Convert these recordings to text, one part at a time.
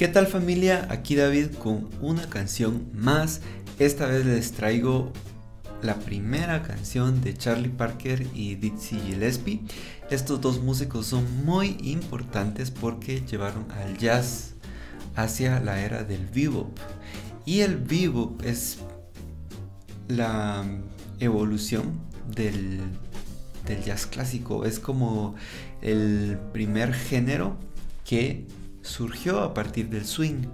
¿Qué tal familia? Aquí David con una canción más. Esta vez les traigo la primera canción de Charlie Parker y Dizzy Gillespie. Estos dos músicos son muy importantes porque llevaron al jazz hacia la era del bebop. Y el bebop es la evolución del, del jazz clásico. Es como el primer género que surgió a partir del swing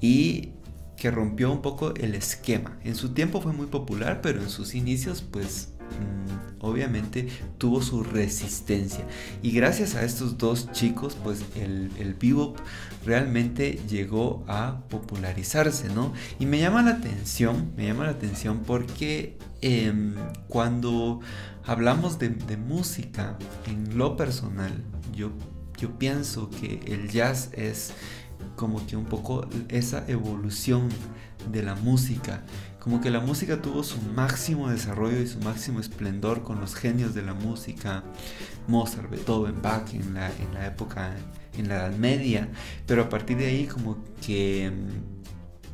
y que rompió un poco el esquema. En su tiempo fue muy popular, pero en sus inicios pues mm, obviamente tuvo su resistencia. Y gracias a estos dos chicos pues el, el bebop realmente llegó a popularizarse, ¿no? Y me llama la atención, me llama la atención porque em, cuando hablamos de, de música en lo personal, yo yo pienso que el jazz es como que un poco esa evolución de la música. Como que la música tuvo su máximo desarrollo y su máximo esplendor con los genios de la música. Mozart, Beethoven, Bach en la, en la época, en la Edad Media. Pero a partir de ahí como que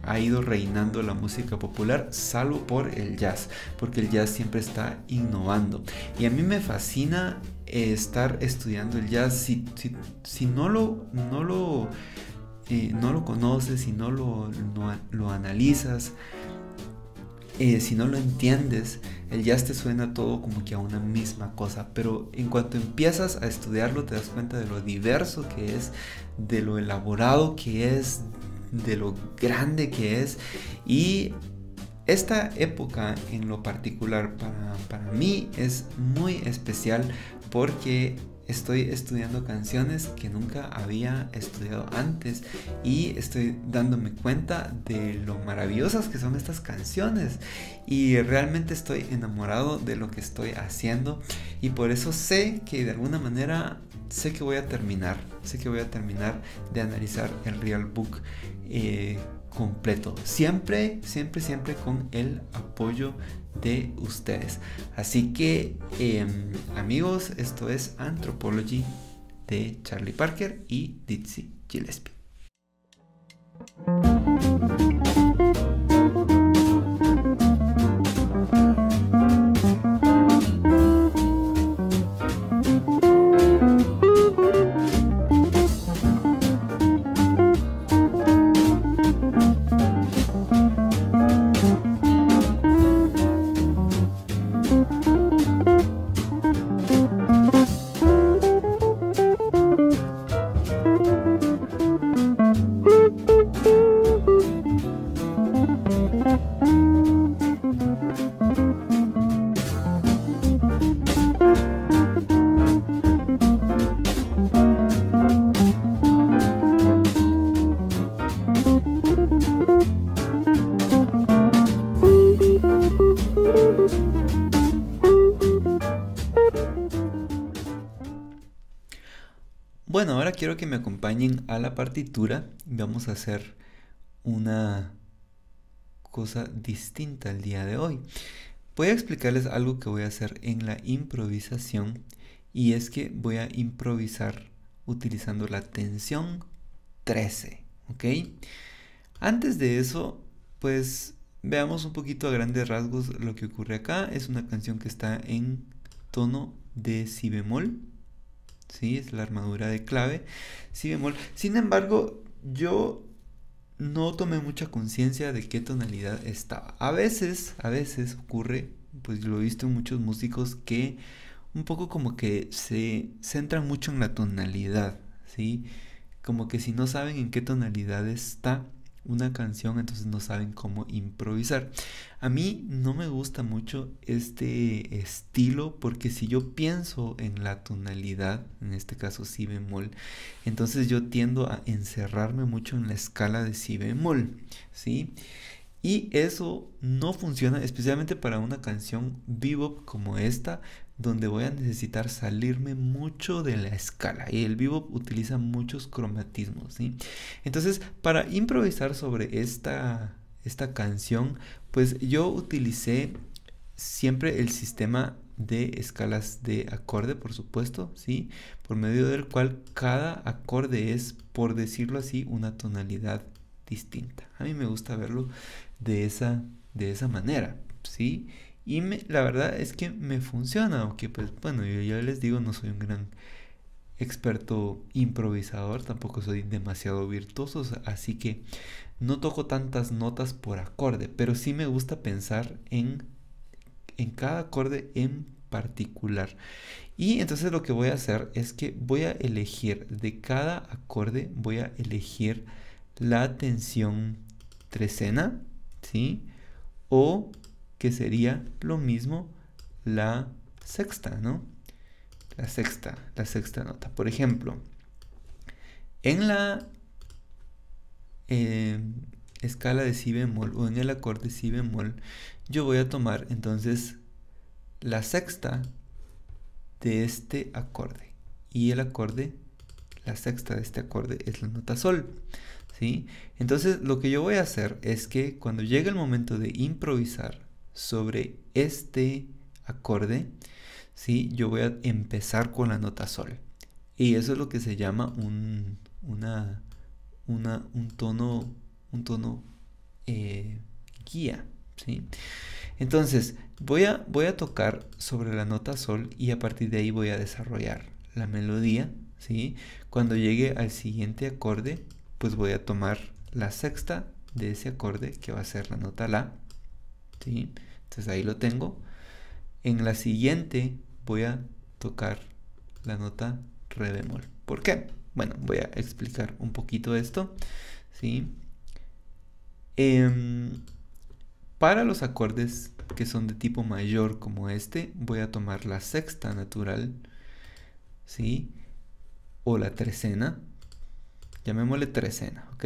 ha ido reinando la música popular, salvo por el jazz, porque el jazz siempre está innovando. Y a mí me fascina estar estudiando el jazz, si, si, no lo, no lo, eh, no lo conoces, si no lo, lo analizas, eh, si no lo entiendes, el jazz te suena todo como que a una misma cosa, pero en cuanto empiezas a estudiarlo te das cuenta de lo diverso que es, de lo elaborado que es, de lo grande que es. Y esta época en lo particular para, para mí es muy especial porque estoy estudiando canciones que nunca había estudiado antes y estoy dándome cuenta de lo maravillosas que son estas canciones. Y realmente estoy enamorado de lo que estoy haciendo y por eso sé que de alguna manera sé que voy a terminar sé que voy a terminar de analizar el real book eh, completo siempre siempre siempre con el apoyo de ustedes. Así que em, amigos, esto es Anthropology de Charlie Parker y Dizzy Gillespie. Que me acompañen a la partitura y vamos a hacer una cosa distinta el día de hoy. Voy a explicarles algo que voy a hacer en la improvisación y es que voy a improvisar utilizando la tensión 13, ¿ok? Antes de eso, pues veamos un poquito a grandes rasgos lo que ocurre acá. Es una canción que está en tono de si bemol ¿sí? Es la armadura de clave, si bemol. Sin embargo, yo no tomé mucha conciencia de qué tonalidad estaba. A veces, a veces ocurre, pues lo he visto en muchos músicos que un poco como que se centran mucho en la tonalidad, ¿sí? Como que si no saben en qué tonalidad está, una canción, entonces no saben cómo improvisar. A mí no me gusta mucho este estilo porque si yo pienso en la tonalidad, en este caso si bemol, entonces yo tiendo a encerrarme mucho en la escala de si bemol, ¿sí? Y eso no funciona especialmente para una canción vivo como esta, donde voy a necesitar salirme mucho de la escala y el vivo utiliza muchos cromatismos, ¿sí? Entonces, para improvisar sobre esta, esta canción, pues yo utilicé siempre el sistema de escalas de acorde, por supuesto, ¿sí? Por medio del cual cada acorde es, por decirlo así, una tonalidad distinta. A mí me gusta verlo de esa, de esa manera, ¿sí? Y la verdad es que me funciona, aunque pues bueno, yo ya les digo, no soy un gran experto improvisador, tampoco soy demasiado virtuoso, así que no toco tantas notas por acorde, pero sí me gusta pensar en, en cada acorde en particular. Y entonces lo que voy a hacer es que voy a elegir de cada acorde, voy a elegir la tensión trecena, ¿sí? O que sería lo mismo la sexta, ¿no? La sexta, la sexta nota. Por ejemplo, en la eh, escala de si bemol o en el acorde si bemol, yo voy a tomar entonces la sexta de este acorde. Y el acorde, la sexta de este acorde es la nota sol. ¿sí? Entonces lo que yo voy a hacer es que cuando llegue el momento de improvisar sobre este acorde, ¿sí? yo voy a empezar con la nota sol. Y eso es lo que se llama un, una, una, un tono, un tono eh, guía. ¿sí? Entonces, voy a, voy a tocar sobre la nota sol y a partir de ahí voy a desarrollar la melodía. ¿sí? Cuando llegue al siguiente acorde, pues voy a tomar la sexta de ese acorde que va a ser la nota la. ¿Sí? Entonces ahí lo tengo. En la siguiente voy a tocar la nota re bemol. ¿Por qué? Bueno, voy a explicar un poquito esto. ¿sí? Em, para los acordes que son de tipo mayor como este, voy a tomar la sexta natural, ¿sí? O la trecena, llamémosle trecena, ¿ok?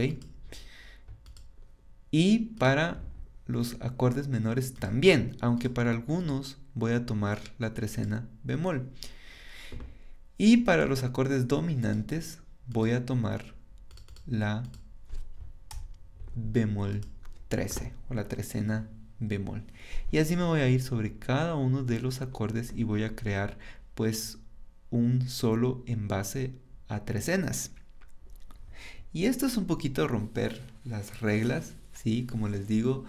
Y para los acordes menores también, aunque para algunos voy a tomar la trecena bemol. Y para los acordes dominantes voy a tomar la bemol 13 o la trecena bemol. Y así me voy a ir sobre cada uno de los acordes y voy a crear pues un solo en base a trecenas. Y esto es un poquito romper las reglas, ¿sí? Como les digo,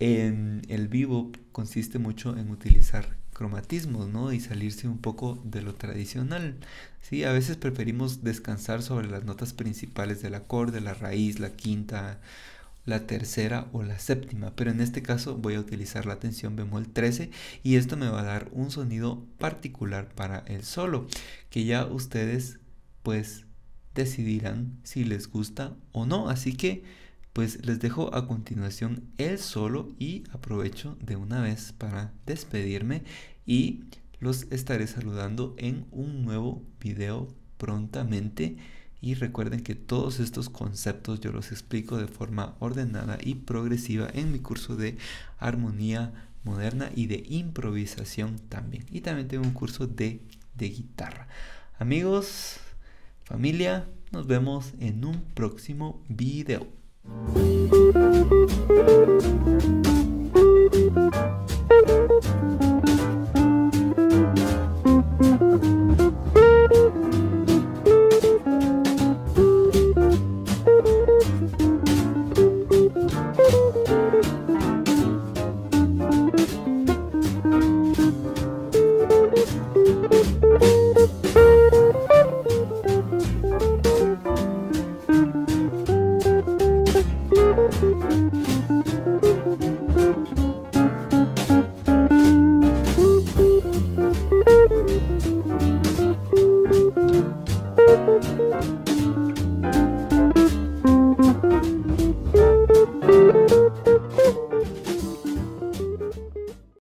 en el vivo consiste mucho en utilizar cromatismos, ¿no? Y salirse un poco de lo tradicional. Sí, a veces preferimos descansar sobre las notas principales del acorde, la raíz, la quinta, la tercera o la séptima, pero en este caso voy a utilizar la tensión bemol 13 y esto me va a dar un sonido particular para el solo, que ya ustedes pues decidirán si les gusta o no, así que pues les dejo a continuación el solo y aprovecho de una vez para despedirme y los estaré saludando en un nuevo video prontamente. Y recuerden que todos estos conceptos yo los explico de forma ordenada y progresiva en mi curso de armonía moderna y de improvisación también. Y también tengo un curso de, de guitarra. Amigos familia nos vemos en un próximo video Música